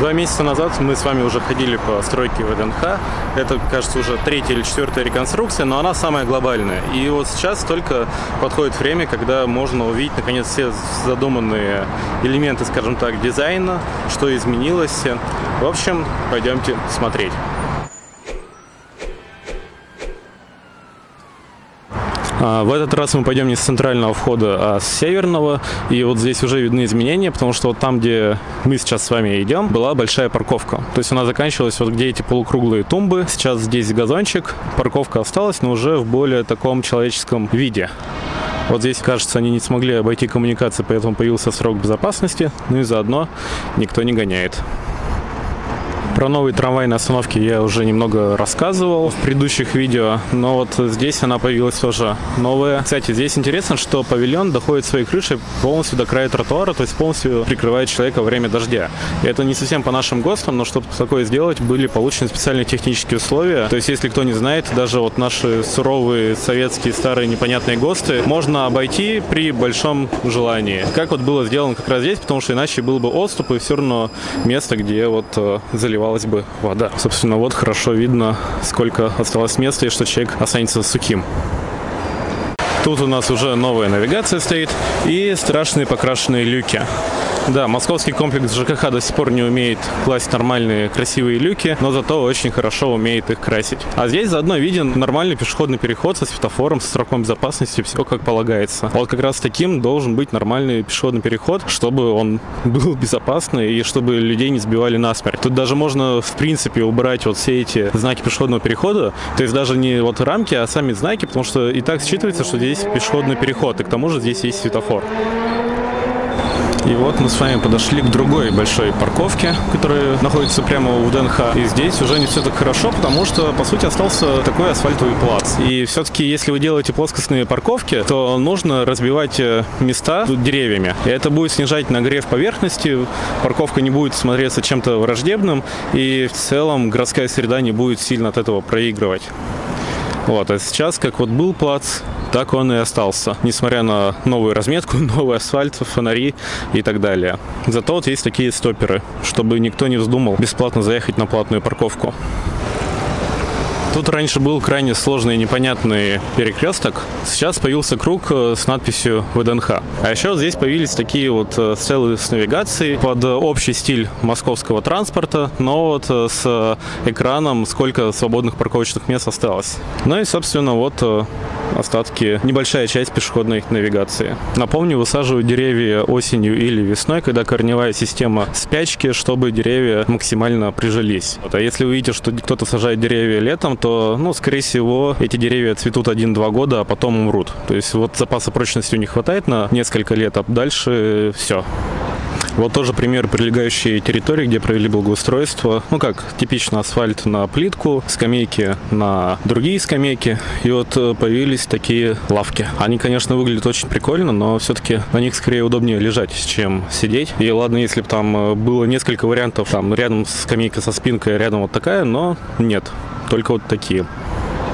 Два месяца назад мы с вами уже ходили по стройке ВДНХ. Это, кажется, уже третья или четвертая реконструкция, но она самая глобальная. И вот сейчас только подходит время, когда можно увидеть, наконец, все задуманные элементы, скажем так, дизайна, что изменилось. В общем, пойдемте смотреть. В этот раз мы пойдем не с центрального входа, а с северного. И вот здесь уже видны изменения, потому что вот там, где мы сейчас с вами идем, была большая парковка. То есть она заканчивалась вот где эти полукруглые тумбы. Сейчас здесь газончик, парковка осталась, но уже в более таком человеческом виде. Вот здесь, кажется, они не смогли обойти коммуникации, поэтому появился срок безопасности. Ну и заодно никто не гоняет. Про новые трамвайные остановки я уже немного рассказывал в предыдущих видео, но вот здесь она появилась тоже новая. Кстати, здесь интересно, что павильон доходит своей крышей полностью до края тротуара, то есть полностью прикрывает человека во время дождя. И это не совсем по нашим ГОСТам, но чтобы такое сделать, были получены специальные технические условия. То есть, если кто не знает, даже вот наши суровые советские старые непонятные ГОСТы можно обойти при большом желании. Как вот было сделано как раз здесь, потому что иначе был бы отступ и все равно место, где вот э, заливал оставалась бы вода. Собственно, вот хорошо видно, сколько осталось места и что человек останется сухим. Тут у нас уже новая навигация стоит и страшные покрашенные люки. Да, московский комплекс ЖКХ до сих пор не умеет класть нормальные красивые люки, но зато очень хорошо умеет их красить. А здесь заодно виден нормальный пешеходный переход со светофором, со строком безопасности, все как полагается. Вот как раз таким должен быть нормальный пешеходный переход, чтобы он был безопасный и чтобы людей не сбивали насмерть. Тут даже можно, в принципе, убрать вот все эти знаки пешеходного перехода, то есть даже не вот рамки, а сами знаки, потому что и так считывается, что здесь пешеходный переход, и к тому же здесь есть светофор. И вот мы с вами подошли к другой большой парковке, которая находится прямо у ДНХ. И здесь уже не все так хорошо, потому что, по сути, остался такой асфальтовый плац. И все-таки, если вы делаете плоскостные парковки, то нужно разбивать э, места деревьями. И это будет снижать нагрев поверхности, парковка не будет смотреться чем-то враждебным, и в целом городская среда не будет сильно от этого проигрывать. Вот, а сейчас, как вот был плац, так он и остался, несмотря на новую разметку, новый асфальт, фонари и так далее. Зато вот есть такие стоперы, чтобы никто не вздумал бесплатно заехать на платную парковку. Тут раньше был крайне сложный и непонятный перекресток. Сейчас появился круг э, с надписью ВДНХ. А еще здесь появились такие вот э, стрелы с навигацией под общий стиль московского транспорта, но вот э, с экраном, сколько свободных парковочных мест осталось. Ну и, собственно, вот остатки, небольшая часть пешеходной навигации. Напомню, высаживают деревья осенью или весной, когда корневая система спячки, чтобы деревья максимально прижились. Вот, а если вы видите, что кто-то сажает деревья летом, то, ну, скорее всего, эти деревья цветут 1-2 года, а потом умрут. То есть вот запаса прочности у них хватает на несколько лет, а дальше все. Вот тоже пример прилегающей территории, где провели благоустройство. Ну как, типично асфальт на плитку, скамейки на другие скамейки. И вот э, появились такие лавки. Они, конечно, выглядят очень прикольно, но все-таки на них скорее удобнее лежать, чем сидеть. И ладно, если бы там э, было несколько вариантов, там рядом скамейка со спинкой, рядом вот такая, но нет, только вот такие.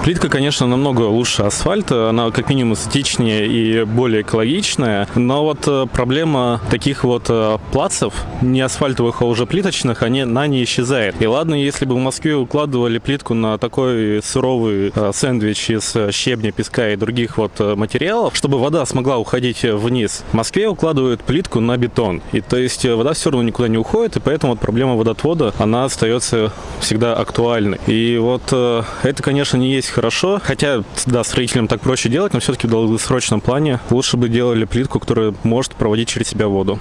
Плитка, конечно, намного лучше асфальта, она как минимум эстетичнее и более экологичная, но вот э, проблема таких вот э, плацев, не асфальтовых, а уже плиточных, они, она не исчезает. И ладно, если бы в Москве укладывали плитку на такой суровый э, сэндвич из щебня, песка и других вот материалов, чтобы вода смогла уходить вниз. В Москве укладывают плитку на бетон, и то есть вода все равно никуда не уходит, и поэтому вот проблема водотвода, она остается всегда актуальной. И вот это, конечно, не есть хорошо. Хотя, да, строителям так проще делать, но все-таки в долгосрочном плане лучше бы делали плитку, которая может проводить через себя воду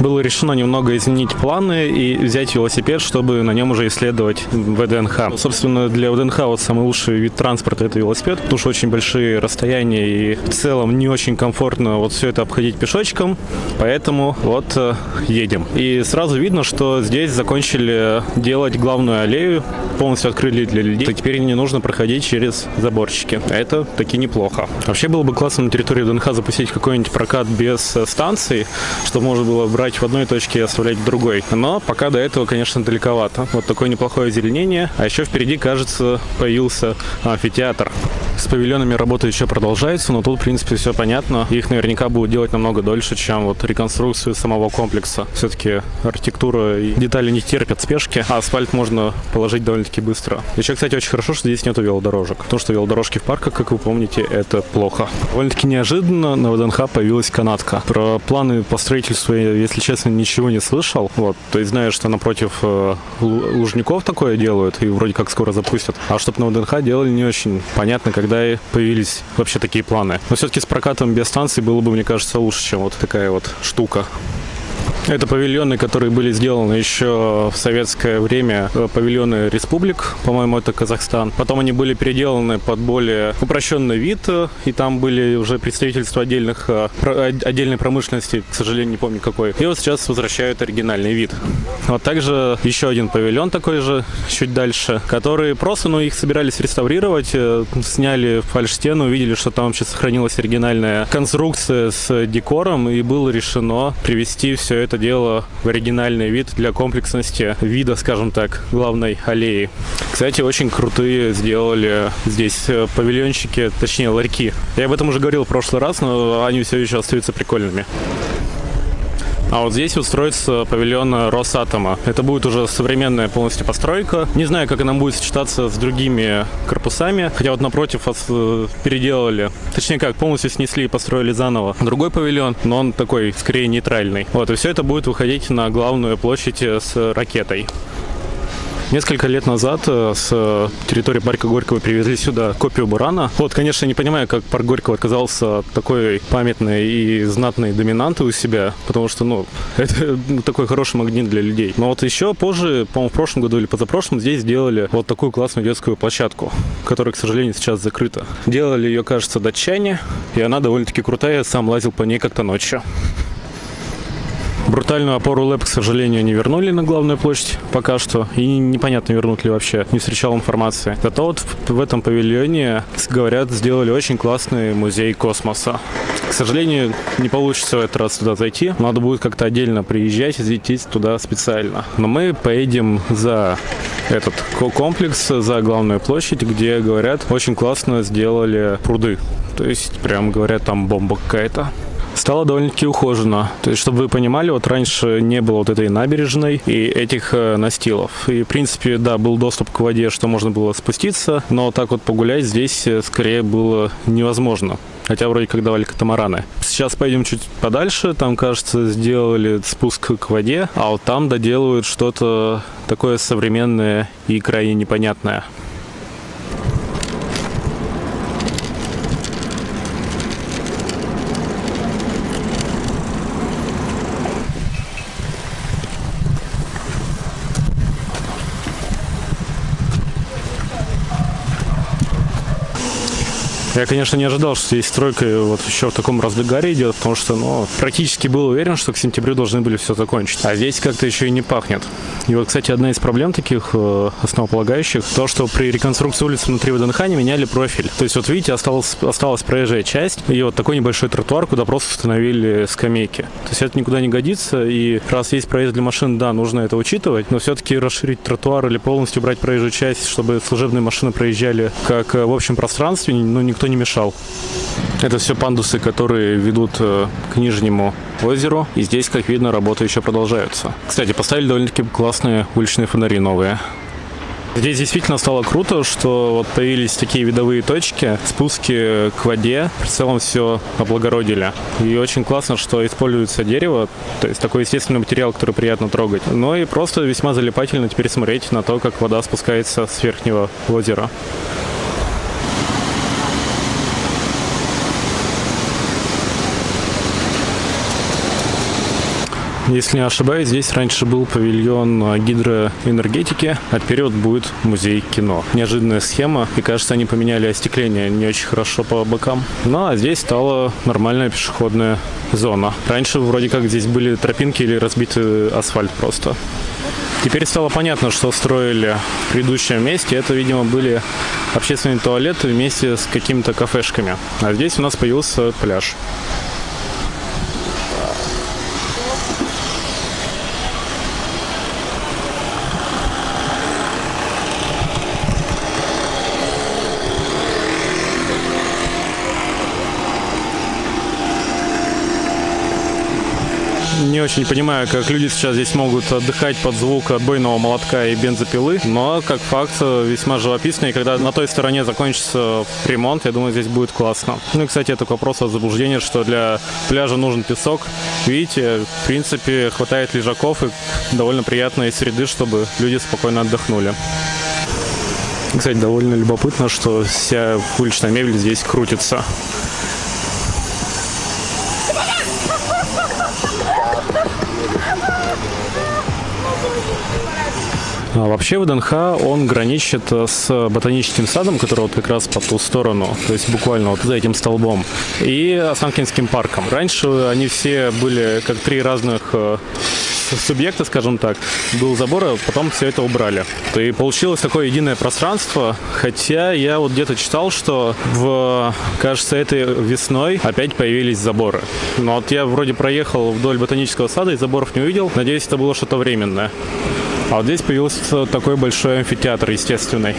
было решено немного изменить планы и взять велосипед, чтобы на нем уже исследовать ВДНХ. Собственно, для ВДНХ вот самый лучший вид транспорта это велосипед, потому что очень большие расстояния и в целом не очень комфортно вот все это обходить пешочком, поэтому вот э, едем. И сразу видно, что здесь закончили делать главную аллею, полностью открыли для людей, теперь не нужно проходить через заборчики. Это таки неплохо. Вообще было бы классно на территории ВДНХ запустить какой-нибудь прокат без э, станции, чтобы можно было брать брать в одной точке и оставлять в другой. Но пока до этого, конечно, далековато. Вот такое неплохое озеленение. А еще впереди, кажется, появился амфитеатр. С павильонами работа еще продолжается, но тут, в принципе, все понятно. Их наверняка будут делать намного дольше, чем вот реконструкцию самого комплекса. Все-таки архитектура и детали не терпят спешки, а асфальт можно положить довольно-таки быстро. Еще, кстати, очень хорошо, что здесь нету велодорожек. Потому что велодорожки в парках, как вы помните, это плохо. Довольно-таки неожиданно на ВДНХ появилась канатка. Про планы по строительству я, если честно, ничего не слышал. Вот, то есть знаю, что напротив э, Лужников такое делают и вроде как скоро запустят. А чтобы на ВДНХ делали не очень понятно, когда появились вообще такие планы. Но все-таки с прокатом без станций было бы, мне кажется, лучше, чем вот такая вот штука. Это павильоны, которые были сделаны еще в советское время, э, павильоны республик, по-моему, это Казахстан. Потом они были переделаны под более упрощенный вид, э, и там были уже представительства отдельных, э, отдельной промышленности, к сожалению, не помню какой. И вот сейчас возвращают оригинальный вид. Вот также еще один павильон такой же, чуть дальше, который просто, ну, их собирались реставрировать, сняли фальш-стену, увидели, что там вообще сохранилась оригинальная конструкция с декором, и было решено привести все это это дело в оригинальный вид для комплексности вида, скажем так, главной аллеи. Кстати, очень крутые сделали здесь э, павильончики, точнее ларьки. Я об этом уже говорил в прошлый раз, но они все еще остаются прикольными. А вот здесь устроится павильон Росатома. Это будет уже современная полностью постройка. Не знаю, как она будет сочетаться с другими корпусами. Хотя вот напротив э, переделали. Точнее как, полностью снесли и построили заново. Другой павильон, но он такой, скорее, нейтральный. Вот, и все это будет выходить на главную площадь с ракетой. Несколько лет назад э, с территории парка Горького привезли сюда копию Бурана. Вот, конечно, не понимаю, как парк Горького оказался такой памятной и знатной доминантой у себя, потому что, ну, это такой хороший магнит для людей. Но вот еще позже, по-моему, в прошлом году или позапрошлом, здесь сделали вот такую классную детскую площадку, которая, к сожалению, сейчас закрыта. Делали ее, кажется, датчане, и она довольно-таки крутая, я сам лазил по ней как-то ночью. Брутальную опору ЛЭП, к сожалению, не вернули на главную площадь пока что. И непонятно, вернут ли вообще. Не встречал информации. Зато вот в этом павильоне, говорят, сделали очень классный музей космоса. К сожалению, не получится в этот раз туда зайти. Надо будет как-то отдельно приезжать и идти туда специально. Но мы поедем за этот комплекс, за главную площадь, где, говорят, очень классно сделали пруды. То есть, прям говорят, там бомба какая-то стало довольно-таки ухоженно. То есть, чтобы вы понимали, вот раньше не было вот этой набережной и этих э, настилов. И, в принципе, да, был доступ к воде, что можно было спуститься, но так вот погулять здесь э, скорее было невозможно. Хотя вроде как давали катамараны. Сейчас пойдем чуть подальше. Там, кажется, сделали спуск к воде, а вот там доделывают что-то такое современное и крайне непонятное. Я, конечно, не ожидал, что здесь стройка вот еще в таком разгаре идет, потому что, ну, практически был уверен, что к сентябрю должны были все закончить. А здесь как-то еще и не пахнет. И вот, кстати, одна из проблем таких э, основополагающих, то, что при реконструкции улицы внутри ВДНХ не меняли профиль. То есть, вот видите, осталась, осталась проезжая часть, и вот такой небольшой тротуар, куда просто установили скамейки. То есть, это никуда не годится, и раз есть проезд для машин, да, нужно это учитывать, но все-таки расширить тротуар или полностью брать проезжую часть, чтобы служебные машины проезжали как э, в общем пространстве, ну, никто никто не мешал. Это все пандусы, которые ведут э, к Нижнему озеру. И здесь, как видно, работы еще продолжаются. Кстати, поставили довольно-таки классные уличные фонари новые. Здесь действительно стало круто, что вот появились такие видовые точки, спуски к воде, в целом все облагородили. И очень классно, что используется дерево, то есть такой естественный материал, который приятно трогать. Но и просто весьма залипательно теперь смотреть на то, как вода спускается с верхнего озера. Если не ошибаюсь, здесь раньше был павильон гидроэнергетики, а вперед будет музей кино. Неожиданная схема, и кажется, они поменяли остекление не очень хорошо по бокам. Ну а здесь стала нормальная пешеходная зона. Раньше вроде как здесь были тропинки или разбитый асфальт просто. Теперь стало понятно, что строили в предыдущем месте. Это, видимо, были общественные туалеты вместе с какими-то кафешками. А здесь у нас появился пляж. Очень понимаю, как люди сейчас здесь могут отдыхать под звук отбойного молотка и бензопилы, но как факт весьма живописно, и когда на той стороне закончится ремонт, я думаю, здесь будет классно. Ну и, кстати, это к вопросу о заблуждении, что для пляжа нужен песок. Видите, в принципе, хватает лежаков и довольно приятной среды, чтобы люди спокойно отдохнули. Кстати, довольно любопытно, что вся уличная мебель здесь крутится. Вообще ВДНХ, он граничит с ботаническим садом, который вот как раз по ту сторону, то есть буквально вот за этим столбом, и Останкинским парком. Раньше они все были как три разных э, субъекта, скажем так, был забор, а потом все это убрали. И получилось такое единое пространство, хотя я вот где-то читал, что в, кажется, этой весной опять появились заборы. Но вот я вроде проехал вдоль ботанического сада и заборов не увидел. Надеюсь, это было что-то временное. А вот здесь появился такой большой амфитеатр естественный.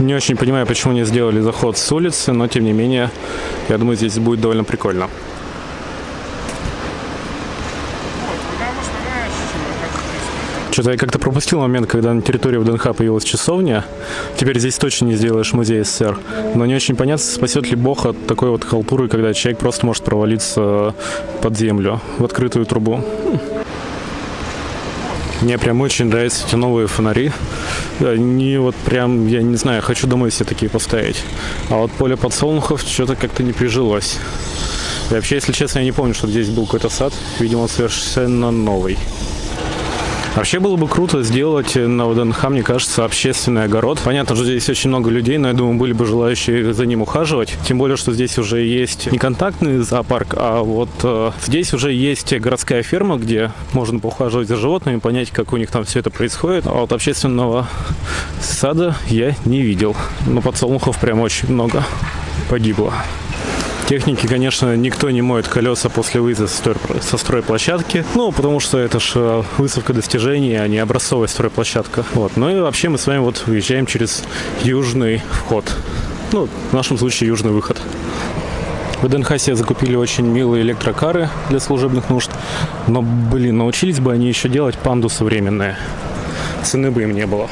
Не очень понимаю, почему не сделали заход с улицы, но тем не менее, я думаю, здесь будет довольно прикольно. Что-то я как-то пропустил момент, когда на территории ВДНХ появилась часовня. Теперь здесь точно не сделаешь музей СССР. Но не очень понятно, спасет ли Бог от такой вот халтуры, когда человек просто может провалиться под землю, в открытую трубу. Мне прям очень нравятся эти новые фонари. Они вот прям, я не знаю, хочу домой себе такие поставить. А вот поле подсолнухов что-то как-то не прижилось. И вообще, если честно, я не помню, что здесь был какой-то сад. Видимо, совершенно новый. Вообще было бы круто сделать на ВДНХ, мне кажется, общественный огород. Понятно, что здесь очень много людей, но я думаю, были бы желающие за ним ухаживать. Тем более, что здесь уже есть не контактный зоопарк, а вот э, здесь уже есть городская ферма, где можно поухаживать за животными, понять, как у них там все это происходит. А вот общественного сада я не видел. Но подсолнухов прям очень много погибло. Техники, конечно, никто не моет колеса после выезда со стройплощадки. Ну, потому что это же э, выставка достижений, а не образцовая стройплощадка. Вот. Ну и вообще мы с вами вот выезжаем через южный вход. Ну, в нашем случае южный выход. В ДНХ себе закупили очень милые электрокары для служебных нужд. Но, блин, научились бы они еще делать панду современные. Цены бы им не было.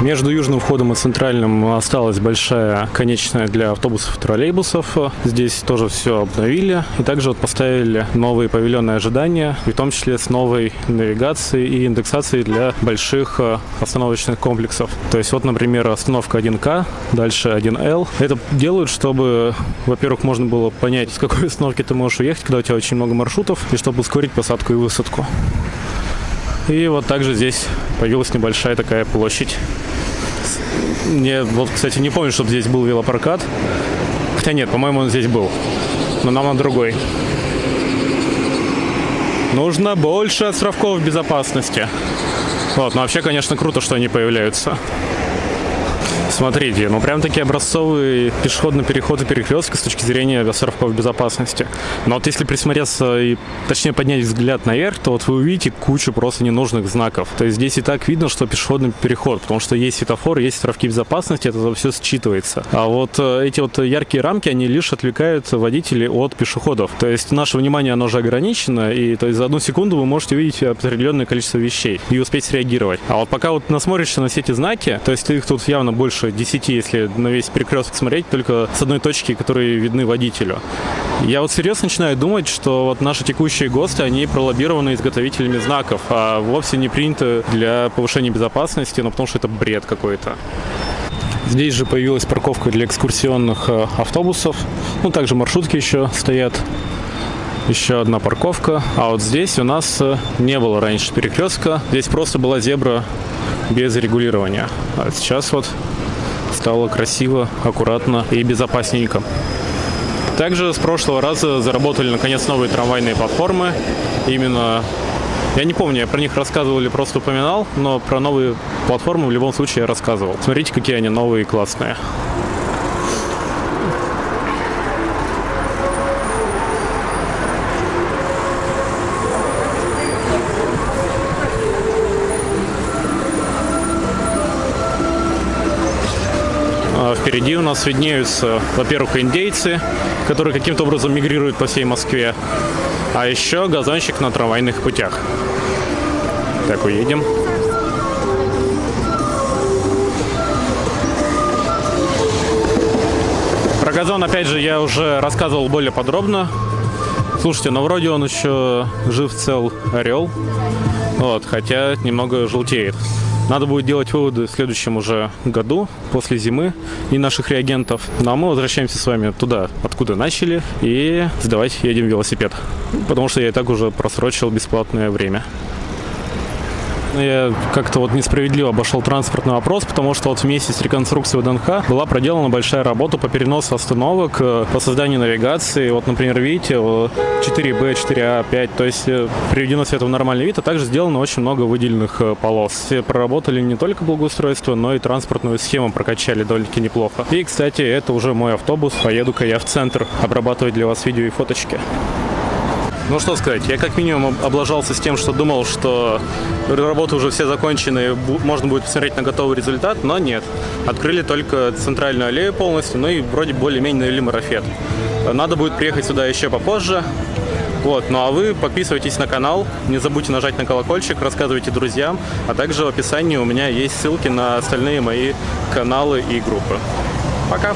Между южным входом и центральным осталась большая конечная для автобусов и троллейбусов. Здесь тоже все обновили. И также вот поставили новые павильоны ожидания, в том числе с новой навигацией и индексацией для больших э, остановочных комплексов. То есть вот, например, остановка 1К, дальше 1Л. Это делают, чтобы, во-первых, можно было понять, с какой остановки ты можешь уехать, когда у тебя очень много маршрутов, и чтобы ускорить посадку и высадку. И вот также здесь появилась небольшая такая площадь. Я вот, кстати, не помню, чтобы здесь был велопрокат. Хотя нет, по-моему, он здесь был. Но нам на другой. Нужно больше островков безопасности. Вот, но вообще, конечно, круто, что они появляются. Смотрите, ну прям такие образцовые пешеходные переходы перекрестка с точки зрения островков безопасности. Но вот если присмотреться и точнее поднять взгляд наверх, то вот вы увидите кучу просто ненужных знаков. То есть здесь и так видно, что пешеходный переход, потому что есть светофор, есть островки безопасности, это все считывается. А вот э, эти вот яркие рамки, они лишь отвлекают водителей от пешеходов. То есть наше внимание, оно же ограничено, и то есть за одну секунду вы можете увидеть определенное количество вещей и успеть среагировать. А вот пока вот насмотришься на все эти знаки, то есть их тут явно больше больше 10, если на весь перекресток смотреть, только с одной точки, которые видны водителю. Я вот серьезно начинаю думать, что вот наши текущие ГОСТы, они пролоббированы изготовителями знаков, а вовсе не приняты для повышения безопасности, но потому что это бред какой-то. Здесь же появилась парковка для экскурсионных э, автобусов. Ну, также маршрутки еще стоят. Еще одна парковка. А вот здесь у нас э, не было раньше перекрестка. Здесь просто была зебра без регулирования. А сейчас вот стало красиво, аккуратно и безопасненько. Также с прошлого раза заработали наконец новые трамвайные платформы. Именно я не помню, я про них рассказывал или просто упоминал, но про новые платформы в любом случае я рассказывал. Смотрите, какие они новые и классные. Впереди у нас виднеются, во-первых, индейцы, которые каким-то образом мигрируют по всей Москве. А еще газончик на трамвайных путях. Так, уедем. Про газон, опять же, я уже рассказывал более подробно. Слушайте, но вроде он еще жив цел орел. Вот, хотя немного желтеет. Надо будет делать выводы в следующем уже году, после зимы и наших реагентов. Ну а мы возвращаемся с вами туда, откуда начали, и сдавать едем велосипед. Потому что я и так уже просрочил бесплатное время. Я как-то вот несправедливо обошел транспортный вопрос, потому что вот вместе с реконструкцией ВДНХ была проделана большая работа по переносу остановок, э, по созданию навигации. Вот, например, видите, 4Б, 4А, 5, то есть э, приведено все это в нормальный вид, а также сделано очень много выделенных э, полос. Все проработали не только благоустройство, но и транспортную схему прокачали довольно-таки неплохо. И, кстати, это уже мой автобус. Поеду-ка я в центр обрабатывать для вас видео и фоточки. Ну что сказать, я как минимум облажался с тем, что думал, что работы уже все закончены, можно будет посмотреть на готовый результат, но нет. Открыли только центральную аллею полностью, ну и вроде более-менее навели марафет. Надо будет приехать сюда еще попозже. Вот, ну а вы подписывайтесь на канал, не забудьте нажать на колокольчик, рассказывайте друзьям, а также в описании у меня есть ссылки на остальные мои каналы и группы. Пока!